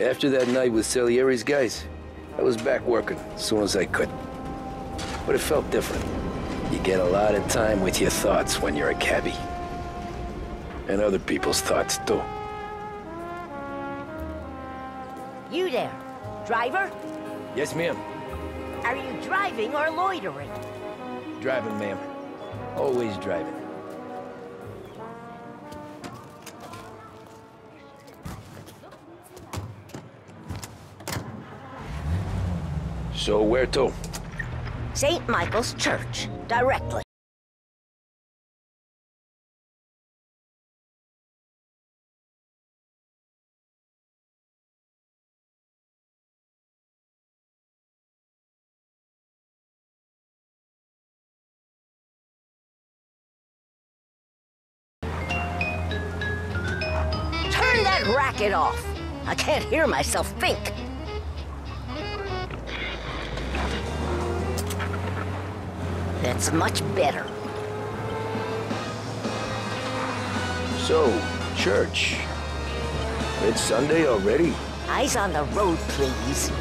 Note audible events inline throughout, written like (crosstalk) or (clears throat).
After that night with Salieri's guys, I was back working as soon as I could. But it felt different. You get a lot of time with your thoughts when you're a cabbie. And other people's thoughts, too. You there, driver? Yes, ma'am. Are you driving or loitering? Driving, ma'am. Always driving. So where to? St. Michael's Church, directly. Turn that racket off. I can't hear myself think. That's much better. So, church. It's Sunday already? Eyes on the road, please.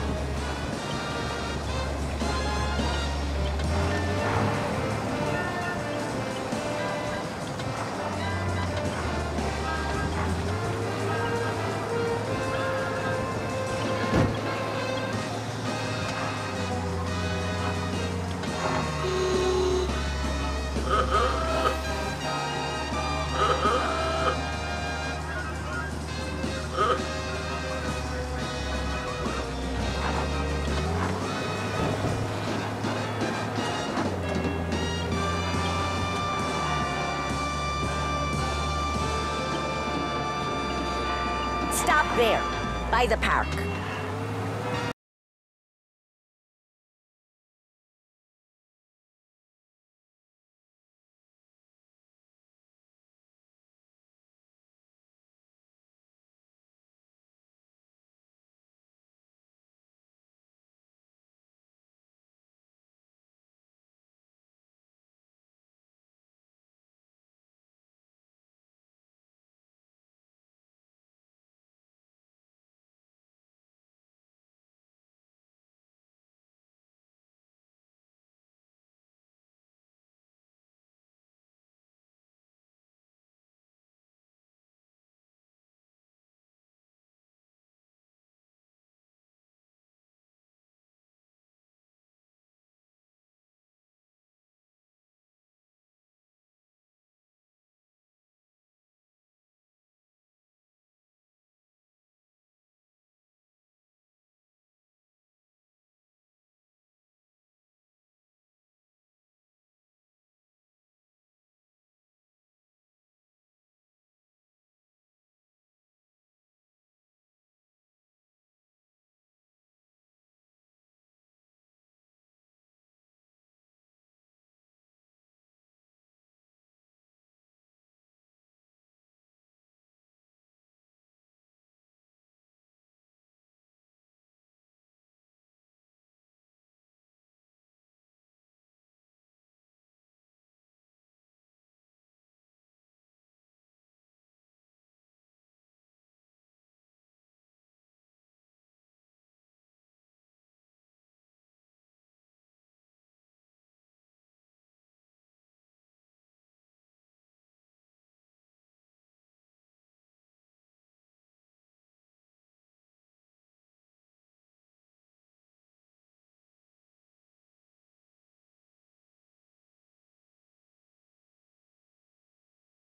There, by the park.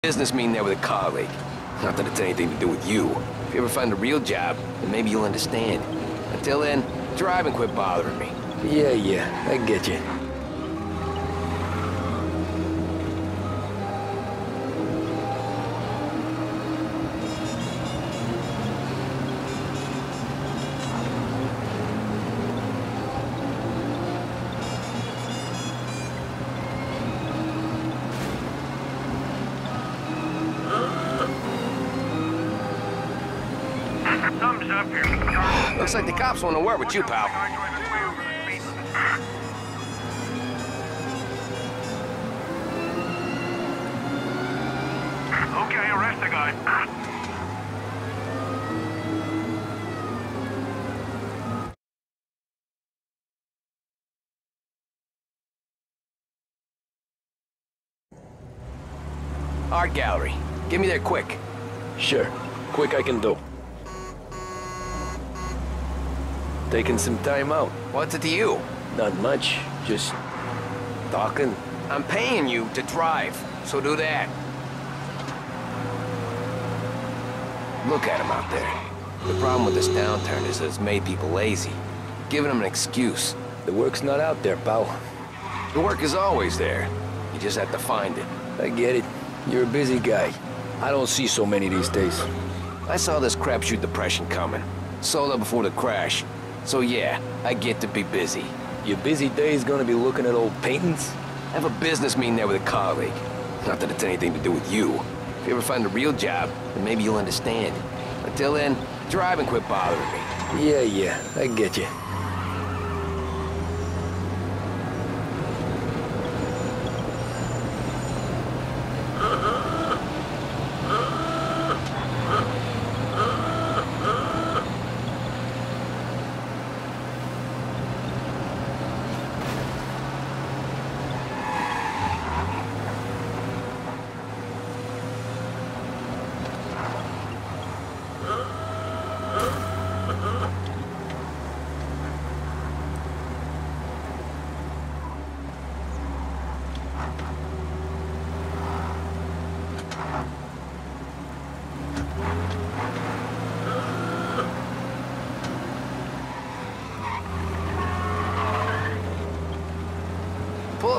Business meeting there with a colleague. Not that it's anything to do with you. If you ever find a real job, then maybe you'll understand. Until then, drive and quit bothering me. Yeah, yeah, I get you. Looks like the cops want to work with you, pal. Okay, arrest the guy. Art gallery. Give me there quick. Sure. Quick I can do. Taking some time out. What's it to you? Not much. Just talking. I'm paying you to drive, so do that. Look at him out there. The problem with this downturn is that it's made people lazy. Giving them an excuse. The work's not out there, pal. The work is always there. You just have to find it. I get it. You're a busy guy. I don't see so many these days. I saw this crapshoot depression coming. Sold out before the crash. So yeah, I get to be busy. Your busy day's gonna be looking at old paintings? Have a business meeting there with a colleague. Not that it's anything to do with you. If you ever find a real job, then maybe you'll understand. Until then, drive and quit bothering me. Yeah, yeah, I get you.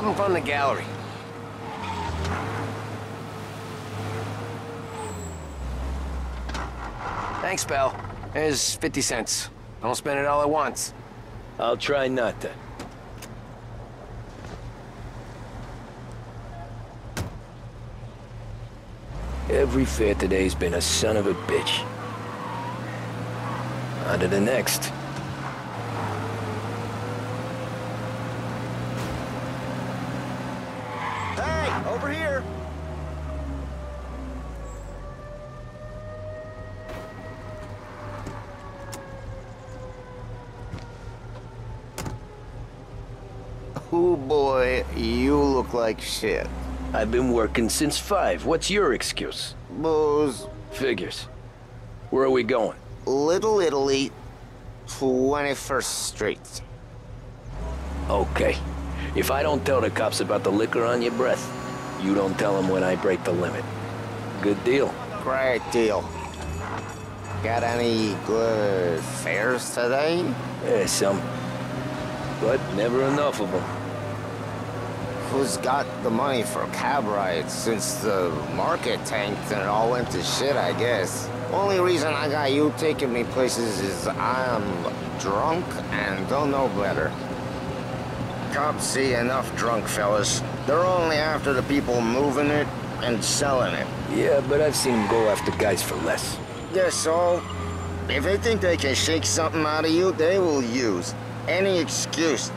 Up in the gallery. Thanks, pal. There's 50 cents. Don't spend it all at once. I'll try not to. Every fare today's been a son of a bitch. On to the next. Oh boy, you look like shit. I've been working since five. What's your excuse? Booze, Figures. Where are we going? Little Italy, 21st Street. Okay. If I don't tell the cops about the liquor on your breath, you don't tell them when I break the limit. Good deal. Great deal. Got any good fares today? Yeah, some. But never enough of them. Who's got the money for cab rides since the market tanked and it all went to shit, I guess? Only reason I got you taking me places is I'm drunk and don't know better. Cops see enough drunk fellas. They're only after the people moving it and selling it. Yeah, but I've seen them go after guys for less. Yeah, so if they think they can shake something out of you, they will use any excuse.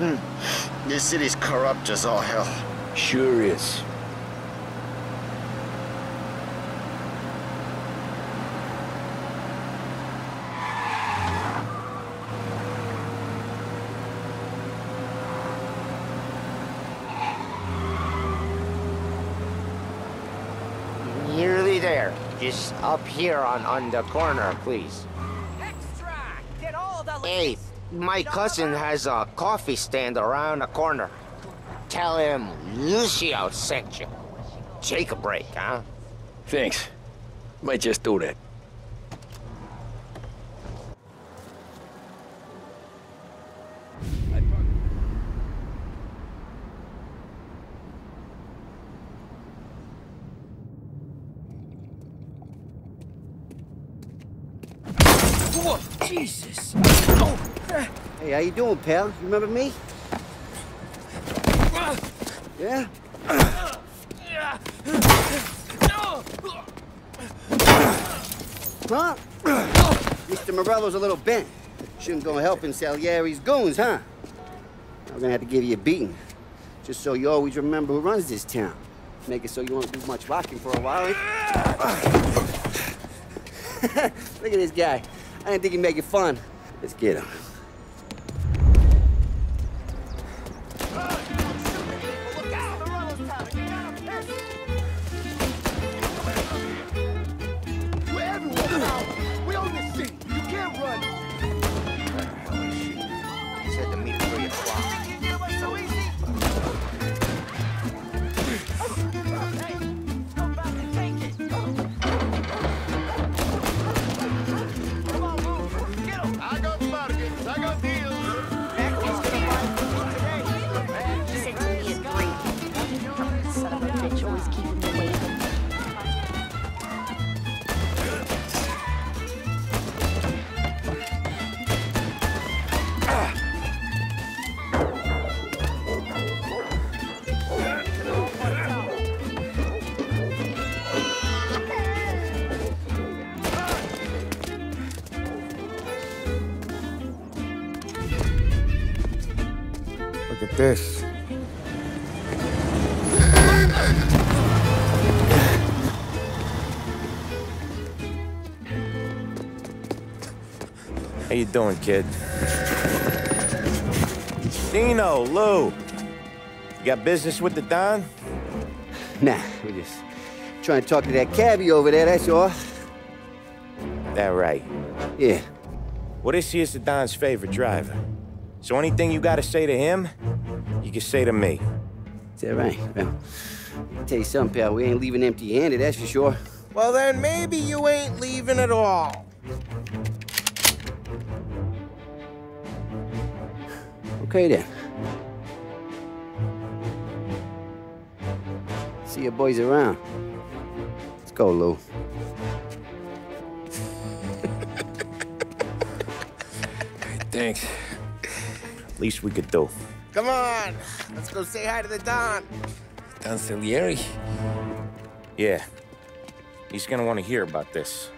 (clears throat) this city's corrupt as all hell. Sure is. Nearly there. Just up here on, on the corner, please. Extra! Get all the Hey, my cousin has a coffee stand around the corner. Tell him Lucio sent you. Take a break, huh? Thanks. Might just do that. Jesus! Hey, how you doing, pal? You remember me? Yeah? Huh? Mr. Morello's a little bent. Shouldn't go helping Salieri's goons, huh? I'm gonna have to give you a beating. Just so you always remember who runs this town. Make it so you won't do much rocking for a while. eh? (laughs) Look at this guy. I didn't think he'd make it fun. Let's get him. This. How you doing, kid? Dino, Lou. You got business with the Don? Nah, we're just trying to talk to that cabbie over there, that's all. That right. Yeah. What well, this here's the Don's favorite driver. So anything you gotta say to him, you can say to me. Is that right? Well, I'll tell you something, pal. We ain't leaving empty-handed, that's for sure. Well, then maybe you ain't leaving at all. Okay, then. See your boys around. Let's go, Lou. Thanks. Least we could do. Come on, let's go say hi to the Don. Don Salieri? Yeah. He's gonna want to hear about this.